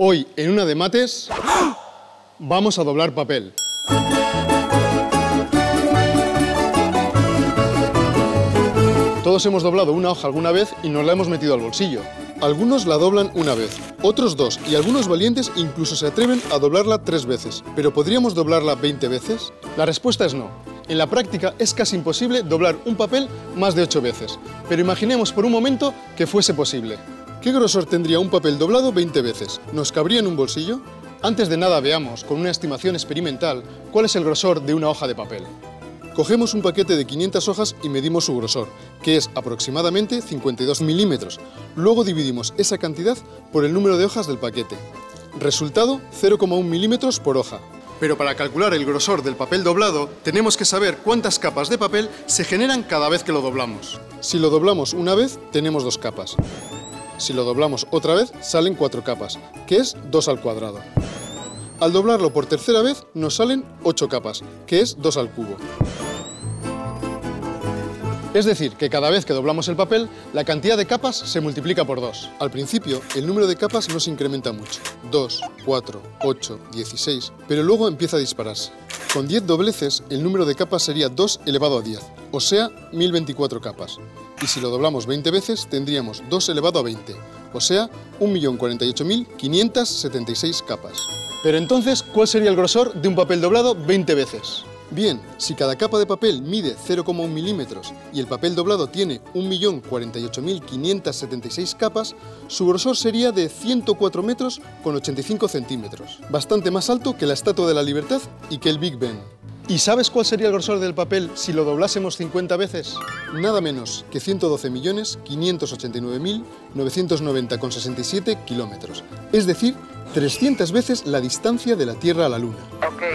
Hoy, en una de mates, vamos a doblar papel. Todos hemos doblado una hoja alguna vez y nos la hemos metido al bolsillo. Algunos la doblan una vez, otros dos y algunos valientes incluso se atreven a doblarla tres veces. ¿Pero podríamos doblarla 20 veces? La respuesta es no. En la práctica es casi imposible doblar un papel más de 8 veces. Pero imaginemos por un momento que fuese posible. ¿Qué grosor tendría un papel doblado 20 veces? ¿Nos cabría en un bolsillo? Antes de nada veamos, con una estimación experimental, cuál es el grosor de una hoja de papel. Cogemos un paquete de 500 hojas y medimos su grosor, que es aproximadamente 52 milímetros. Luego dividimos esa cantidad por el número de hojas del paquete. Resultado, 0,1 milímetros por hoja. Pero para calcular el grosor del papel doblado, tenemos que saber cuántas capas de papel se generan cada vez que lo doblamos. Si lo doblamos una vez, tenemos dos capas. Si lo doblamos otra vez, salen cuatro capas, que es 2 al cuadrado. Al doblarlo por tercera vez, nos salen 8 capas, que es 2 al cubo. Es decir, que cada vez que doblamos el papel, la cantidad de capas se multiplica por 2. Al principio, el número de capas no se incrementa mucho. 2, 4, 8, 16, pero luego empieza a dispararse. Con 10 dobleces, el número de capas sería 2 elevado a 10, o sea, 1024 capas. Y si lo doblamos 20 veces, tendríamos 2 elevado a 20, o sea, 1.048.576 capas. Pero entonces, ¿cuál sería el grosor de un papel doblado 20 veces? Bien, si cada capa de papel mide 0,1 milímetros y el papel doblado tiene 1.048.576 capas, su grosor sería de 104 metros con 85 centímetros, bastante más alto que la Estatua de la Libertad y que el Big Ben. ¿Y sabes cuál sería el grosor del papel si lo doblásemos 50 veces? Nada menos que 112.589.990,67 kilómetros, es decir, 300 veces la distancia de la Tierra a la Luna. Okay,